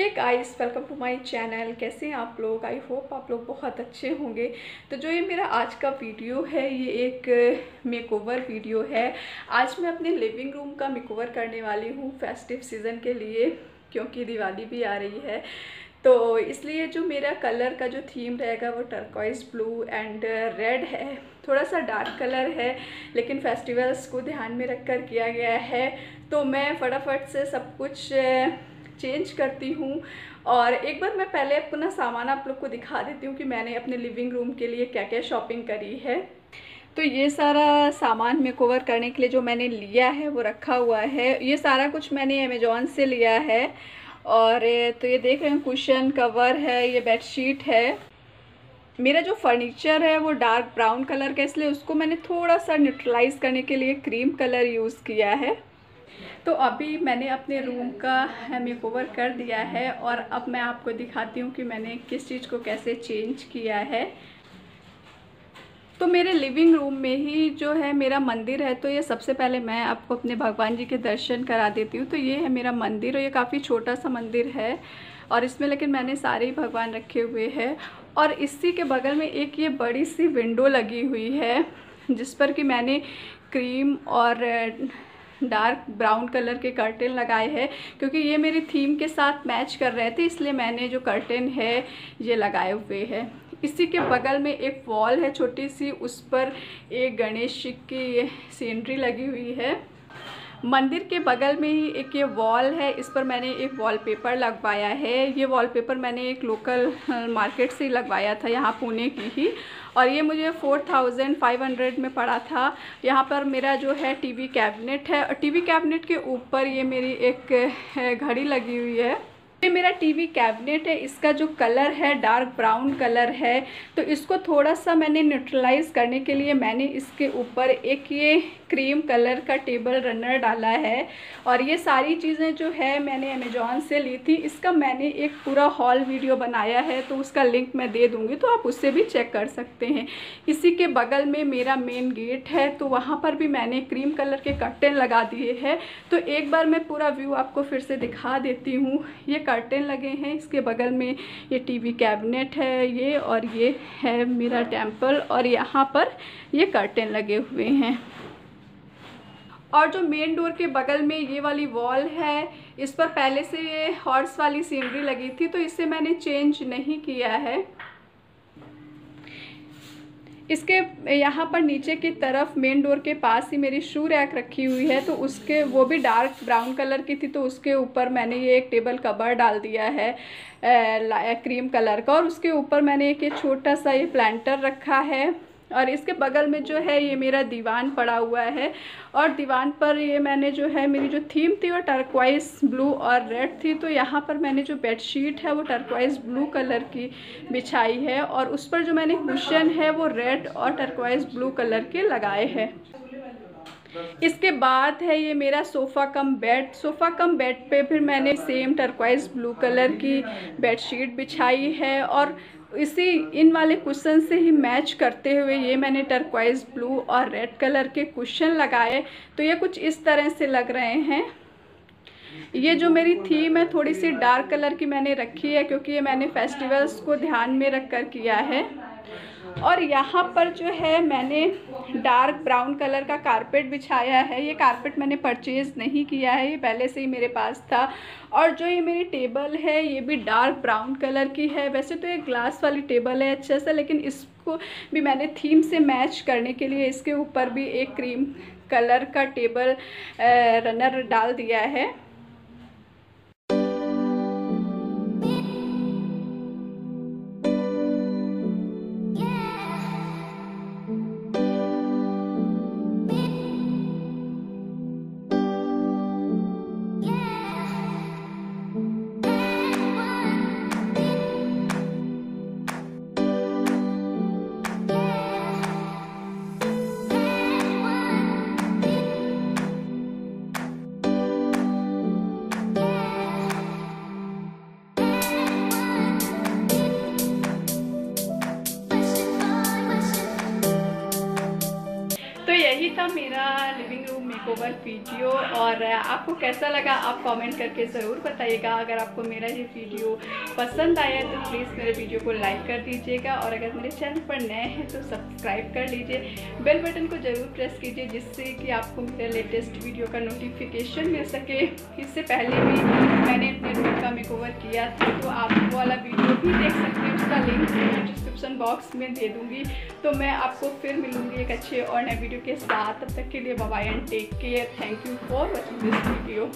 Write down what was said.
Hey guys welcome to my channel कैसे हैं आप लोग? आई होप आप लोग बहुत अच्छे होंगे। तो जो ये मेरा आज का वीडियो है, ये एक मेकओवर वीडियो है। आज मैं अपने लिविंग रूम का मेकओवर करने वाली हूँ फेस्टिव सीज़न के लिए, क्योंकि दिवाली भी आ रही है। तो इसलिए जो मेरा कलर का जो थीम रहेगा, वो टर्कॉइज ब्लू एंड रेड है। थोड़ा सा डार्क कलर है, लेकिन फेस्टिवल्स को ध्यान में रख कर किया गया है। तो मैं फटाफट से सब कुछ चेंज करती हूँ। और एक बार मैं पहले अपना सामान आप लोग को दिखा देती हूँ कि मैंने अपने लिविंग रूम के लिए क्या क्या शॉपिंग करी है। तो ये सारा सामान मेकओवर करने के लिए जो मैंने लिया है, वो रखा हुआ है। ये सारा कुछ मैंने अमेजोन से लिया है। और तो ये देख रहे हैं कुशन कवर है, ये बेडशीट है। मेरा जो फर्नीचर है, वो डार्क ब्राउन कलर का इसलिए उसको मैंने थोड़ा सा न्यूट्रलाइज करने के लिए क्रीम कलर यूज़ किया है। तो अभी मैंने अपने रूम का मेकओवर कर दिया है और अब मैं आपको दिखाती हूँ कि मैंने किस चीज़ को कैसे चेंज किया है। तो मेरे लिविंग रूम में ही जो है मेरा मंदिर है तो ये सबसे पहले मैं आपको अपने भगवान जी के दर्शन करा देती हूँ। तो ये है मेरा मंदिर और ये काफ़ी छोटा सा मंदिर है और इसमें लेकिन मैंने सारे ही भगवान रखे हुए हैं और इसी के बगल में एक ये बड़ी सी विंडो लगी हुई है, जिस पर कि मैंने क्रीम और डार्क ब्राउन कलर के कर्टेन लगाए हैं, क्योंकि ये मेरी थीम के साथ मैच कर रहे थे, इसलिए मैंने जो कर्टेन है, ये लगाए हुए हैं। इसी के बगल में एक वॉल है छोटी सी, उस पर एक गणेश जी की सीनरी लगी हुई है। मंदिर के बगल में ही एक ये वॉल है, इस पर मैंने एक वॉलपेपर लगवाया है। ये वॉलपेपर मैंने एक लोकल मार्केट से लगवाया था, यहाँ पुणे की ही। और ये मुझे फोर थाउज़ेंड फाइव हंड्रेड में पड़ा था। यहाँ पर मेरा जो है टीवी कैबिनेट है। टीवी कैबिनेट के ऊपर ये मेरी एक घड़ी लगी हुई है। ये मेरा टीवी कैबिनेट है, इसका जो कलर है डार्क ब्राउन कलर है तो इसको थोड़ा सा मैंने न्यूट्रलाइज करने के लिए मैंने इसके ऊपर एक ये क्रीम कलर का टेबल रनर डाला है और ये सारी चीज़ें जो है मैंने अमेजोन से ली थी। इसका मैंने एक पूरा हॉल वीडियो बनाया है तो उसका लिंक मैं दे दूँगी तो आप उससे भी चेक कर सकते हैं। इसी के बगल में मेरा मेन गेट है तो वहाँ पर भी मैंने क्रीम कलर के कर्टेन लगा दिए हैं। तो एक बार मैं पूरा व्यू आपको फिर से दिखा देती हूँ। ये कर्टेन लगे हैं। इसके बगल में ये टीवी कैबिनेट है ये और ये है मेरा टेंपल और यहाँ पर ये कर्टेन लगे हुए हैं। और जो मेन डोर के बगल में ये वाली वॉल है, इस पर पहले से ये हॉर्स वाली सीनरी लगी थी तो इसे मैंने चेंज नहीं किया है। इसके यहाँ पर नीचे की तरफ़ मेन डोर के पास ही मेरी शू रैक रखी हुई है तो उसके, वो भी डार्क ब्राउन कलर की थी तो उसके ऊपर मैंने ये एक टेबल कवर डाल दिया है क्रीम कलर का, और उसके ऊपर मैंने एक ये छोटा सा ये प्लांटर रखा है। और इसके बगल में जो है ये मेरा दीवान पड़ा हुआ है और दीवान पर ये मैंने जो है मेरी जो थीम थी वो टर्कवाइज ब्लू और रेड थी। तो यहाँ पर मैंने जो बेडशीट है वो टर्कवाइज ब्लू कलर की बिछाई है और उस पर जो मैंने कुशन है वो रेड और टर्कवाइज ब्लू कलर के लगाए हैं। इसके बाद है ये मेरा sofa cum bed sofa cum bed पे फिर मैंने सेम टर्कवाइज ब्लू कलर की बेडशीट बिछाई है और इसी, इन वाले क्वेश्चन से ही मैच करते हुए ये मैंने टर्कवाइज ब्लू और रेड कलर के क्वेश्चन लगाए। तो ये कुछ इस तरह से लग रहे हैं। ये जो मेरी थीम है थोड़ी सी डार्क कलर की मैंने रखी है, क्योंकि ये मैंने फेस्टिवल्स को ध्यान में रख कर किया है। और यहाँ पर जो है मैंने डार्क ब्राउन कलर का कारपेट बिछाया है। ये कारपेट मैंने परचेज़ नहीं किया है, ये पहले से ही मेरे पास था। और जो ये मेरी टेबल है, ये भी डार्क ब्राउन कलर की है। वैसे तो ये ग्लास वाली टेबल है अच्छा सा, लेकिन इसको भी मैंने थीम से मैच करने के लिए इसके ऊपर भी एक क्रीम कलर का टेबल रनर डाल दिया है। था मेरा लिविंग रूम मेकओवर वीडियो और आपको कैसा लगा आप कमेंट करके ज़रूर बताइएगा। अगर आपको मेरा ये वीडियो पसंद आया तो प्लीज़ मेरे वीडियो को लाइक कर दीजिएगा और अगर मेरे चैनल पर नए हैं तो सब्सक्राइब कर लीजिए। बेल बटन को ज़रूर प्रेस कीजिए, जिससे कि आपको मेरे लेटेस्ट वीडियो का नोटिफिकेशन मिल सके। इससे पहले भी मैंने अपने रूम का मेकओवर किया था तो आप वाला वीडियो भी देख सकते हैं, उसका लिंक डिस्क्रिप्शन बॉक्स में दे दूँगी। तो मैं आपको फिर मिलूँगी एक अच्छे और नए वीडियो के साथ। तब तक के लिए bye and take care thank you for watching this video